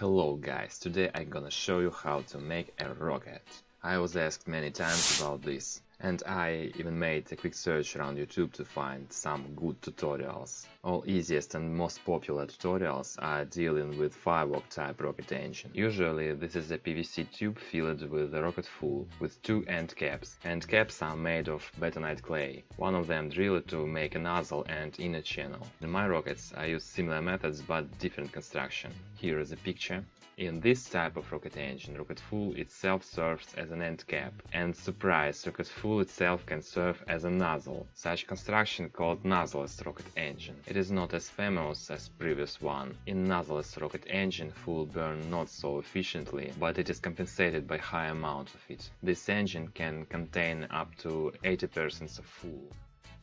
Hello guys, today I'm gonna show you how to make a rocket. I was asked many times about this, and I even made a quick search around YouTube to find some good tutorials. All easiest and most popular tutorials are dealing with firework type rocket engine. Usually this is a PVC tube filled with a rocket fuel with two end caps. End caps are made of bentonite clay, one of them drilled to make a nozzle and inner channel. In my rockets I use similar methods but different construction. Here is a picture. In this type of rocket engine, rocket fuel itself serves as an end cap, and surprise, rocket fuel itself can serve as a nozzle, such construction called nozzleless rocket engine. It is not as famous as previous one. In nozzleless rocket engine, fuel burn not so efficiently, but it is compensated by high amount of it. This engine can contain up to 80% of fuel.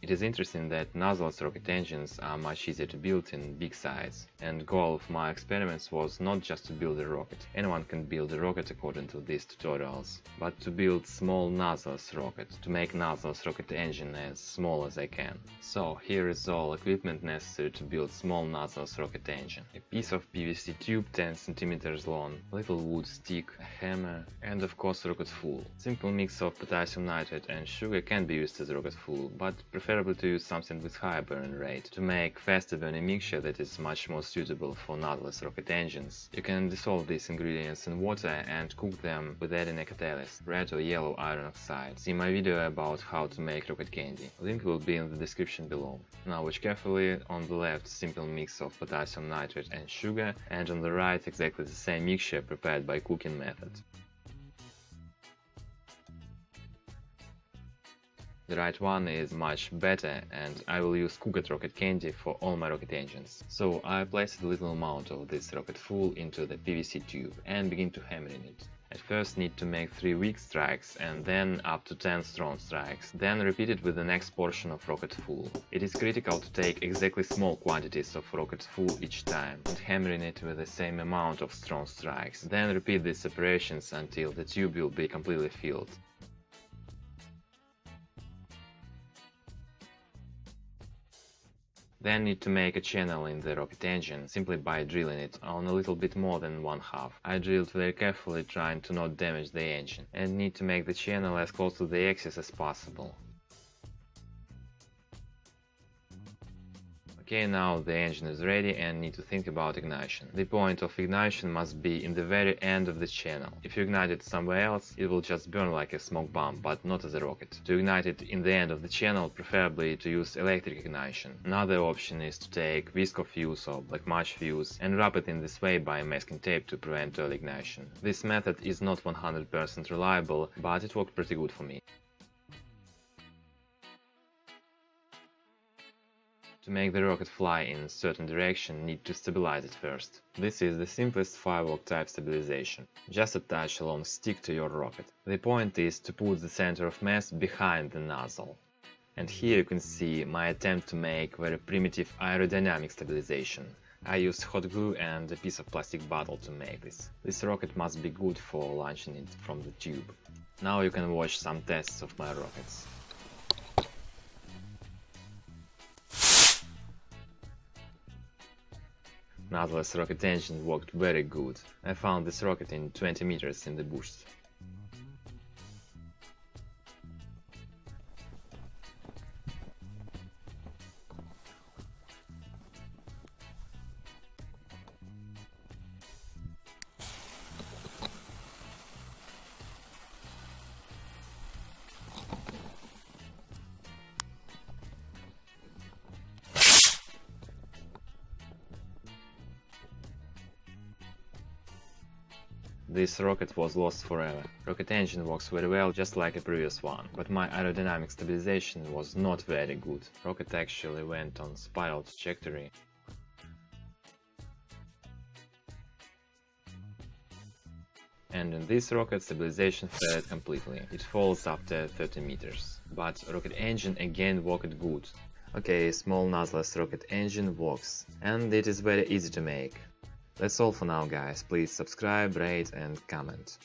It is interesting that nozzleless rocket engines are much easier to build in big size, and goal of my experiments was not just to build a rocket, anyone can build a rocket according to these tutorials, but to build small nozzleless rocket, to make nozzleless rocket engine as small as I can. So here is all equipment necessary to build small nozzleless rocket engine. A piece of PVC tube 10 cm long, little wood stick, a hammer, and of course rocket fuel. Simple mix of potassium nitrate and sugar can be used as rocket fuel, but prefer preferable to use something with higher burn rate to make faster burning mixture that is much more suitable for nozzleless rocket engines. You can dissolve these ingredients in water and cook them with adding a catalyst, red or yellow iron oxide. See my video about how to make rocket candy. Link will be in the description below. Now watch carefully, on the left simple mix of potassium nitrate and sugar and on the right exactly the same mixture prepared by cooking method. The right one is much better and I will use cooked rocket candy for all my rocket engines. So I placed a little amount of this rocket fuel into the PVC tube and begin to hammering it. At first need to make 3 weak strikes and then up to 10 strong strikes, then repeat it with the next portion of rocket fuel. It is critical to take exactly small quantities of rocket fuel each time and hammering it with the same amount of strong strikes, then repeat these operations until the tube will be completely filled. Then need to make a channel in the rocket engine simply by drilling it on a little bit more than one half. I drilled very carefully trying to not damage the engine and need to make the channel as close to the axis as possible. Okay, now the engine is ready and need to think about ignition. The point of ignition must be in the very end of the channel. If you ignite it somewhere else, it will just burn like a smoke bomb, but not as a rocket. To ignite it in the end of the channel, preferably to use electric ignition. Another option is to take visco fuse or black match fuse and wrap it in this way by masking tape to prevent early ignition. This method is not 100% reliable, but it worked pretty good for me. To make the rocket fly in a certain direction, need to stabilize it first. This is the simplest firework type stabilization. Just attach a long stick to your rocket. The point is to put the center of mass behind the nozzle. And here you can see my attempt to make very primitive aerodynamic stabilization. I used hot glue and a piece of plastic bottle to make this. This rocket must be good for launching it from the tube. Now you can watch some tests of my rockets. Nozzleless rocket engine worked very good. I found this rocket in 20 meters in the bush. This rocket was lost forever. Rocket engine works very well just like a previous one, but my aerodynamic stabilization was not very good. Rocket actually went on spiral trajectory. And in this rocket stabilization failed completely. It falls after 30 meters. But rocket engine again worked good. Okay, small nozzleless rocket engine works, and it is very easy to make. That's all for now guys, please subscribe, rate and comment.